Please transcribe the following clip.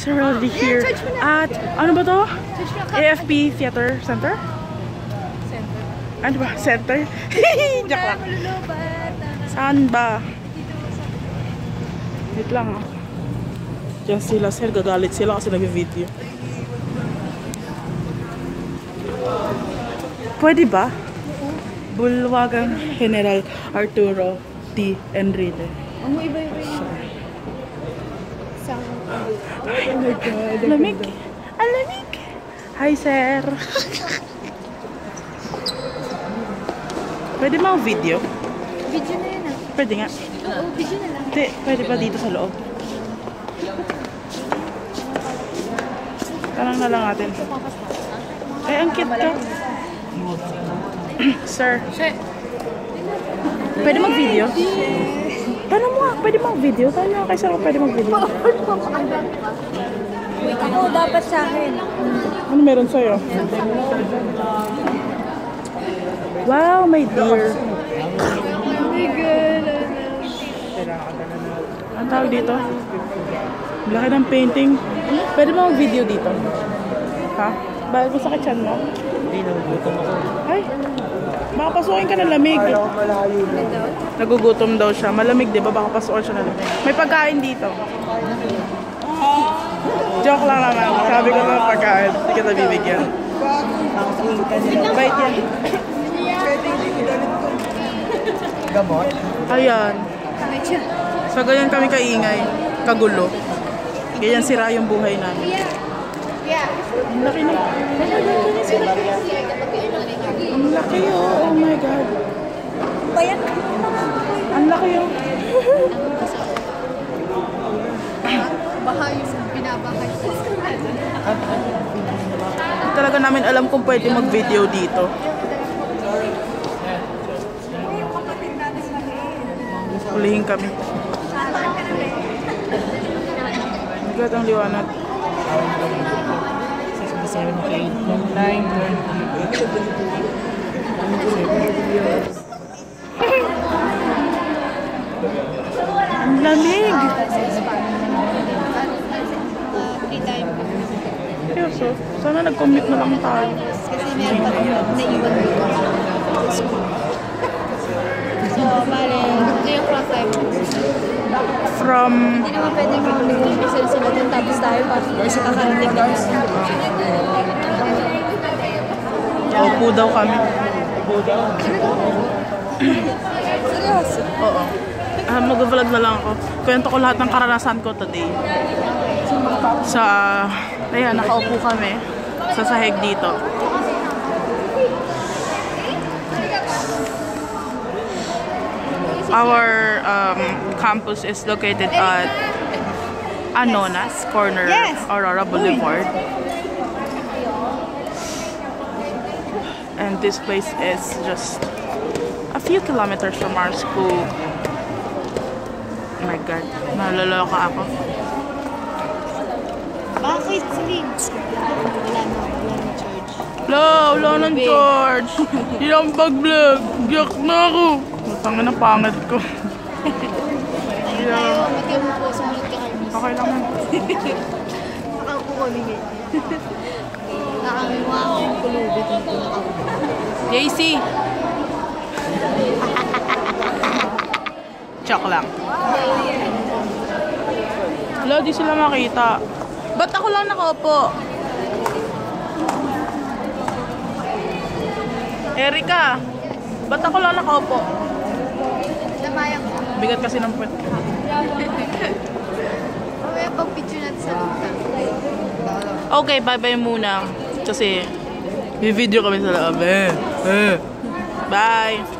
So we're already here at, ano ba to? AFP Theater Center? Center. Ano ba? Center? Joke lang. Saan ba? Wait lang ah. Diyan sila sir, gagalit sila kasi nag-video. Pwede ba? Bulwagang General Arturo T. Enrique. Ang iba-iba sound. Lamig. Ang lamig. Hi, sir. Pwede mo video? Video na yun ah. Pwede nga. Oo, video na lang. Hindi, pwede ba dito sa loob? Tanong na lang natin. Ay, ang cute ka. Sir, Shit. pwede mag-video? Tanong mo nga, pwede mag-video? Tanong mo kay sir kung pwede mag-video. Ako, dapat sa akin. Ano meron sa'yo? Wow, my dear. Oh my God. Ang tawag dito? Laki ng painting. Pwede ba mag-video dito? Ha? Bakit masakit yan mo? Hindi, nagugutom ako. Ay, baka pasukin ka ng lamig. Nagugutom daw siya. Malamig, di ba? Baka pasukin siya ng lamig. May pagkain dito. Joke lang naman. Sabi ko lang pagkain. Hindi kita bibigyan. Bait yan. Gamot? Ayan. So, ganyan kami kaingay. Kagulo. Ganyan sira yung buhay namin. Ang laki na. Ang laki oh. Oh my God. Bayan. Ang laki oh. Baha yung binabahay. Hindi talaga namin alam kung pwede mag-video dito. Hulihin kami. Ang God, ang liwanag. 67, 8, 9, 20. Ang lamig! Time. Seryoso, sana nag-commute na lang tayo. Kasi meron pa rin naiwan dito. So, bale, ito yung clock time. From, Hindi naman pwede dun tapos tayo pa. Kasi kakarating na opo daw kami. Seryoso? Oo. Ah, mag-vlog na lang ako. Kwento ko lahat ng karanasan ko today. Sa, ayan, nakaupo kami sa sahig dito. Our um, campus is located at Anonas corner, Aurora Boulevard. And this place is just a few kilometers from our school. My God, naloloka ako. Bakit, Celine? Wala na, wala na charge. Wala, wala ng George. Hindi lang pag-vlog. Giyak na ako. Tangin na pangit ko. Ayun tayo, mag-iwan po, sumunod ka Miss. Okay lang yan. Nakaupo kami ngayon. Nakamiwa akong ng nakaupo. JC! Choke lang. Wala, di sila makita. Ba't ako lang nakaupo? Erika! Ba't ako lang nakaupo? Namayang ko. Bigat kasi ng puwet. Mamaya pag picture natin sa loob. Okay, bye-bye muna. Kasi, may video kami sa loob. Eh, eh. Bye!